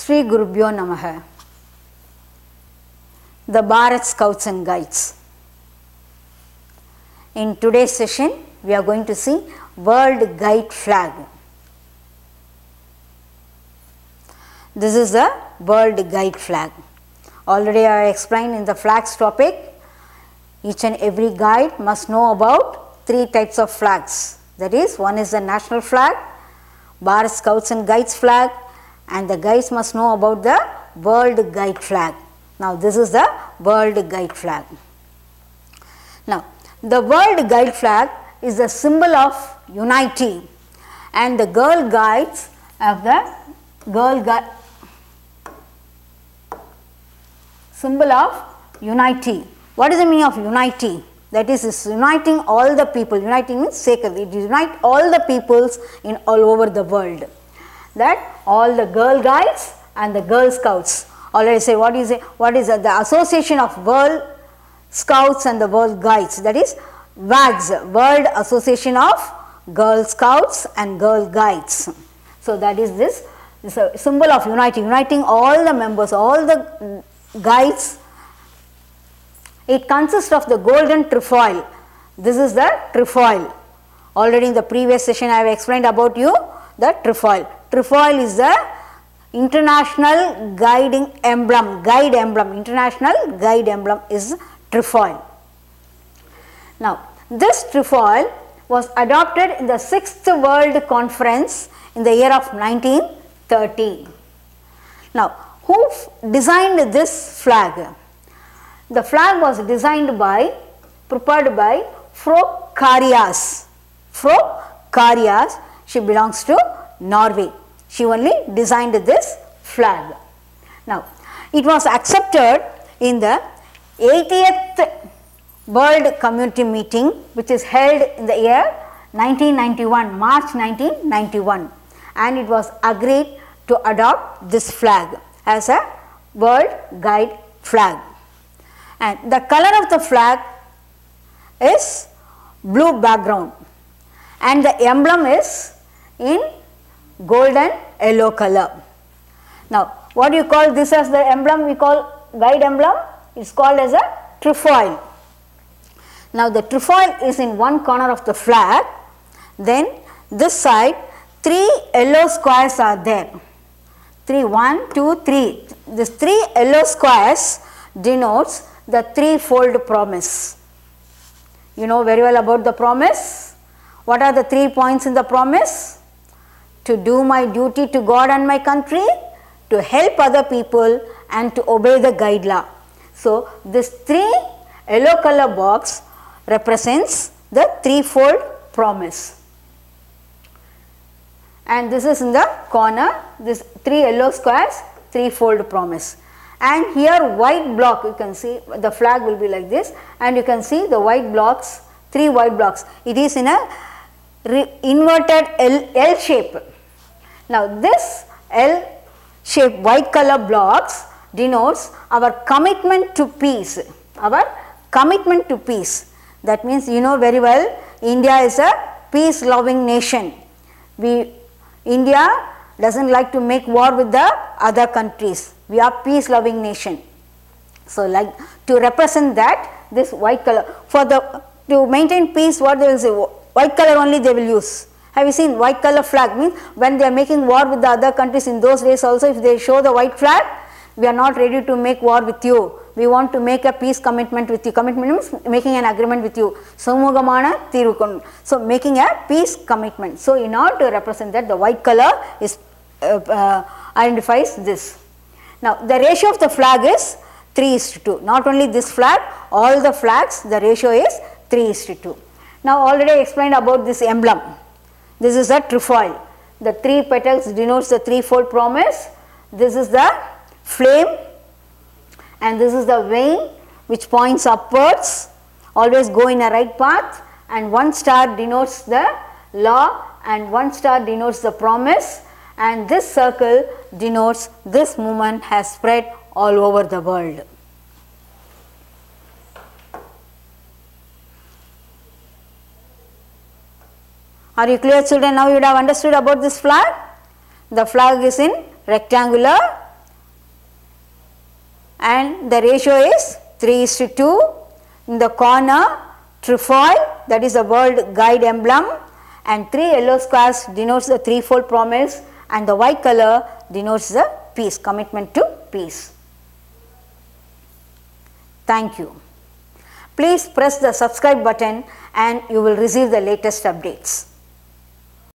Sri Gurubhyo Namaha. The Bharat Scouts and Guides. In today's session, we are going to see World Guide Flag. This is the World Guide Flag. Already I explained in the flags topic, each and every guide must know about three types of flags. That is, one is the national flag, Bharat Scouts and Guides flag, and the guys must know about the World Guide flag. Now, this is the World Guide flag. Now, the World Guide flag is a symbol of unity, and the Girl Guides have the Girl Guide symbol of unity. What is the meaning of unity? That is, is uniting all the people. Uniting means sacred. It unite all the peoples in all over the world. That all the Girl Guides and the Girl Scouts. Already say what is it? What is it? the association of World Scouts and the World Guides? That is WAGGGS, World Association of Girl Scouts and Girl Guides. So that is this. This is a symbol of unity, uniting all the members, all the guides it consists of the golden trefoil. This is the trefoil. Already in the previous session I have explained about you the trefoil. Trefoil is the international guiding emblem, guide emblem, international guide emblem is trefoil. Now, this trefoil was adopted in the 6th World Conference in the year of 1930. Now, who designed this flag? The flag was designed by, prepared by Fro Karias. Fro Karias, she belongs to Norway. She only designed this flag. Now, it was accepted in the 80th World Community Meeting which is held in the year 1991, March 1991 and it was agreed to adopt this flag as a world guide flag. And the color of the flag is blue background. And the emblem is in golden yellow color. Now, what do you call this as the emblem we call guide emblem? It is called as a trefoil. Now, the trefoil is in one corner of the flag, then this side three yellow squares are there. 3, 1, 2, 3. These three yellow squares denotes the threefold promise. You know very well about the promise. What are the three points in the promise? To do my duty to God and my country, to help other people and to obey the guide law. So, this three yellow color box represents the threefold promise. And this is in the corner, this three yellow squares, threefold promise and here white block you can see the flag will be like this and you can see the white blocks three white blocks it is in a inverted L, L shape. Now this L shape white color blocks denotes our commitment to peace our commitment to peace that means you know very well India is a peace loving nation we India does not like to make war with the other countries we are peace loving nation. So, like to represent that this white color for the to maintain peace what they will say white color only they will use. Have you seen white color flag means when they are making war with the other countries in those days also if they show the white flag we are not ready to make war with you. We want to make a peace commitment with you. Commitment means making an agreement with you. So, making a peace commitment. So, in order to represent that the white color is uh, uh, identifies this. Now, the ratio of the flag is 3 is to 2. Not only this flag, all the flags the ratio is 3 is to 2. Now, already I explained about this emblem. This is a trefoil. The three petals denotes the threefold promise. This is the flame and this is the vein which points upwards. Always go in a right path and one star denotes the law and one star denotes the promise and this circle denotes this movement has spread all over the world. Are you clear children now you have understood about this flag? The flag is in rectangular and the ratio is 3 is to 2. In the corner trefoil that is the world guide emblem and 3 yellow squares denotes the threefold promise and the white color denotes the peace, commitment to peace. Thank you. Please press the subscribe button and you will receive the latest updates.